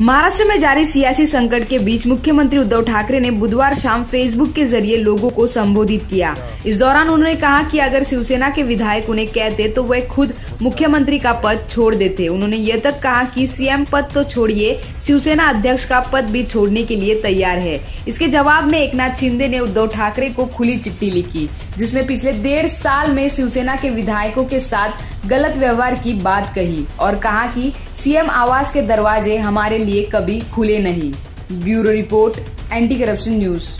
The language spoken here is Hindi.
महाराष्ट्र में जारी सियासी संकट के बीच मुख्यमंत्री उद्धव ठाकरे ने बुधवार शाम फेसबुक के ज़रिए लोगों को संबोधित किया। इस दौरान उन्होंने कहा कि अगर शिवसेना के विधायक उन्हें कहते तो वह खुद मुख्यमंत्री का पद छोड़ देते। उन्होंने यह तक कहा कि सीएम पद तो छोड़िए, शिवसेना अध्यक्ष का पद भी छोड़ने के लिए तैयार है। इसके जवाब में एकनाथ शिंदे ने उद्धव ठाकरे को खुली चिट्ठी लिखी, जिसमें पिछले डेढ़ साल में शिवसेना के विधायकों के साथ गलत व्यवहार की बात कही और कहा कि सीएम आवास के दरवाजे हमारे लिए कभी खुले नहीं। Bureau report anti corruption news.